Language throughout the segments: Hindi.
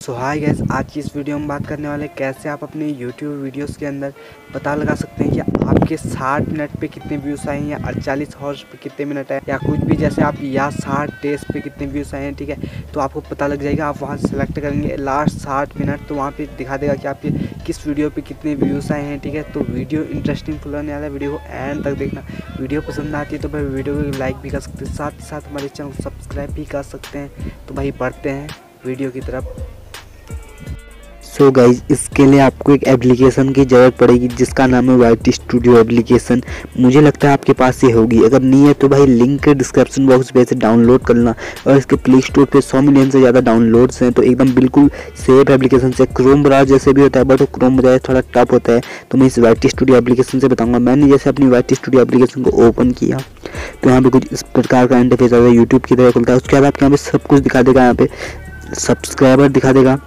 सो हाय गैस आज की इस वीडियो में बात करने वाले कैसे आप अपने यूट्यूब वीडियोस के अंदर पता लगा सकते हैं कि आपके 60 मिनट पे कितने व्यूज़ आए हैं या अड़चालीस हॉर्स पे कितने मिनट आए या कुछ भी, जैसे आप या 60 डेज़ पे कितने व्यूज़ आए हैं, ठीक है? तो आपको पता लग जाएगा, आप वहाँ सेलेक्ट करेंगे लास्ट साठ मिनट तो वहाँ पर दिखा देगा कि आपके किस वीडियो पर कितने व्यूज़ आए हैं, ठीक है? तो वीडियो इंटरेस्टिंग फुल होने वाला वीडियो को एंड तक देखना। वीडियो पसंद आती है तो भाई वीडियो को लाइक भी कर सकते हैं, साथ ही साथ हमारे चैनल को सब्सक्राइब भी कर सकते हैं। तो भाई बढ़ते हैं वीडियो की तरफ़। सो so गाइज़ इसके लिए आपको एक एप्लीकेशन की ज़रूरत पड़ेगी, जिसका नाम है वाइट स्टूडियो एप्लीकेशन। मुझे लगता है आपके पास ये होगी। अगर नहीं है तो भाई लिंक डिस्क्रिप्शन बॉक्स पे से डाउनलोड करना और इसके प्ले स्टोर पे 100 मिलियन से ज़्यादा डाउनलोड्स हैं तो एकदम बिल्कुल सेफ़ एप्लीकेशन से। क्रोम ब्राउज जैसे भी होता है बट क्रोम ब्राउज थोड़ा टफ होता है तो मैं इस वाइट स्टूडियो एप्लीकेशन से बताऊँगा। मैंने जैसे अपनी वाइट स्टूडियो एप्लीकेशन को ओपन किया तो यहाँ पर कुछ इस प्रकार का इंटरफेस आता है यूट्यूब की तरह खुलता है। उसके बाद आपके यहाँ पे सब कुछ दिखा देगा, यहाँ पे सब्सक्राइबर दिखा देगा।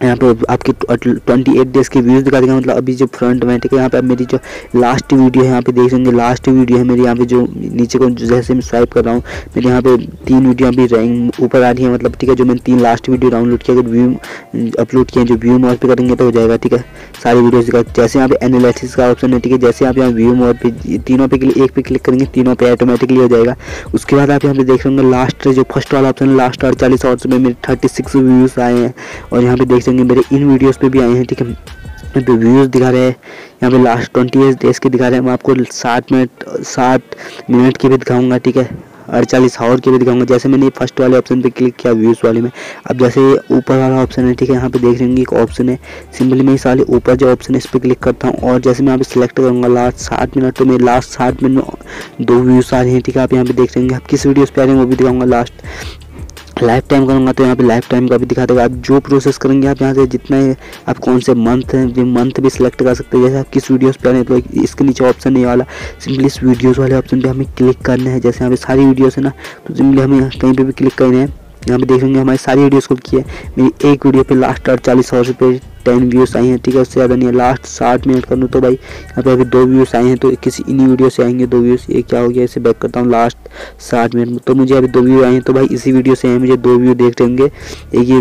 यहाँ पे आपके ट्वेंटी एट डेज़ के व्यूज़ दिखा देगा। मतलब अभी जो फ्रंट में ठीक है, यहाँ पे मेरी जो लास्ट वीडियो है, यहाँ पे देख लेंगे लास्ट वीडियो है मेरी, यहाँ पे जो नीचे को जैसे मैं स्वाइप कर रहा हूँ, मेरे यहाँ पे तीन वीडियो अभी रैंक ऊपर आ रही है। मतलब ठीक है, जो मैंने तीन लास्ट वीडियो डाउनलोड किया अगर व्यू अपलोड किए जो व्यू मोड पर करेंगे तो हो जाएगा, ठीक है। सारी वीडियोज़ दिखा जैसे यहाँ पे एनालिसिस का ऑप्शन है, ठीक है, जैसे आप यहाँ व्यू मोड पर तीनों पे एक पे क्लिक करेंगे, तीनों पे ऑटोमेटिकली हो जाएगा। उसके बाद आप यहाँ पे देख लेंगे लास्ट जो फ़र्स्ट वाला ऑप्शन है लास्ट अड़चालीस आवर्स में मेरे थर्टी सिक्स व्यूज़ आए हैं। और यहाँ पे देख सकेंगे मेरे इन वीडियोस पे भी आए हैं, ठीक है? यहाँ पे व्यूज़ दिखा रहे हैं, यहाँ पे लास्ट ट्वेंटी डेज़ के दिखा रहे हैं, मैं आपको साठ मिनट साठ मिनट की भी दिखाऊँगा, ठीक है? अड़चालीस आवर की भी दिखाऊँगा, जैसे मैंने फ़र्स्ट वाले ऑप्शन पे क्लिक किया व्यूज़ वाले में। अब जैसे ऊपर वाला ऑप्शन है, ठीक है, यहाँ पे देख लेंगे एक ऑप्शन है, सिंपली मैं इस वाले ऊपर जो ऑप्शन है, इस पर क्लिक करता हूँ, और जैसे मैं यहाँ पे सिलेक्ट करूँगा लास्ट साठ मिनट तो मेरे लास्ट साठ मिनट दो व्यूज़ आ रहे हैं, ठीक है? आप यहाँ पे देख लेंगे आप किस वीडियोज़ पे आ रहे हैं वो भी दिखाऊँगा लास्ट लाइफ टाइम करूँगा तो यहाँ पे लाइफ टाइम का भी दिखा देगा आप जो प्रोसेस करेंगे आप यहाँ से जितना आप कौन से मंथ हैं जो मंथ भी सिलेक्ट कर सकते हैं, जैसे आप किस वीडियोस पे आने तो इसके नीचे ऑप्शन नहीं वाला सिंपली इस वीडियोस वाले ऑप्शन पे हमें क्लिक करना है। जैसे यहाँ पे सारी वीडियोस है ना तो सिंपली हमें कहीं पर भी क्लिक करना है। यहाँ पे देखेंगे हमारी सारी वीडियोस को किए मेरी एक वीडियो पे लास्ट और चालीस हज़ार रुपये टेन व्यूज़ आए हैं, ठीक है? उससे ज़्यादा नहीं है। लास्ट साठ मिनट कर लूँ तो भाई, यहाँ पे अभी दो व्यूज़ आए हैं तो किसी इन्हीं वीडियो से आएँगे दो व्यूज़ ये क्या हो गया? इसे बैक करता हूँ लास्ट साठ मिनट तो मुझे अभी दो व्यू आए हैं तो भाई इसी वीडियो से आए मुझे दो व्यू देख लेंगे। एक ये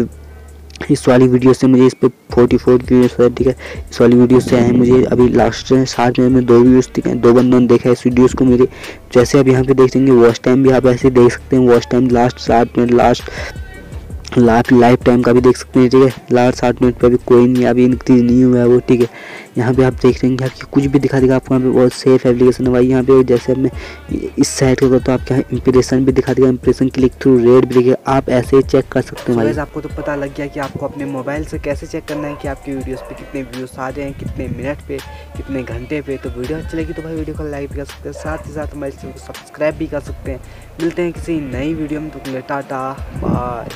इस वाली वीडियो से मुझे इस पर फोर्टी फोर व्यूज़ है, ठीक है? इस वाली वीडियो से आए मुझे अभी लास्ट मिनट में दो व्यूज़ ठीक है दो बंदों ने देखा इस वीडियोस को मेरे। जैसे आप यहाँ पे देख सकेंगे वॉच टाइम भी आप ऐसे देख सकते हैं वॉच टाइम लास्ट साठ minute last life life time का भी देख सकते हैं ठीक है? लास्ट साठ मिनट पर भी कोई नहीं अभी इंक्रीज नहीं हुआ है वो ठीक है? यहाँ पे आप देख रहे हैं कि कुछ भी दिखा देगा आपको यहाँ पे बहुत सेफ़ एप्लीकेशन है। भाई यहाँ पे जैसे मैं इस साइड को तो आपके यहाँ इंप्रेशन भी दिखा देगा इंप्रेशन क्लिक थ्रू रेड भी दिखेगा आप ऐसे ही चेक कर सकते हैं भाई। आपको तो पता लग गया कि आपको अपने मोबाइल से कैसे चेक करना है कि आपकी वीडियोस पे कितने व्यूज़ आ रहे हैं कितने मिनट पे कितने घंटे पे। तो वीडियो अच्छी लगी तो भाई वीडियो को लाइक भी कर सकते हैं साथ ही साथ हमारे चैनल को सब्सक्राइब भी कर सकते हैं। मिलते हैं किसी नई वीडियो में तो टाटा बाय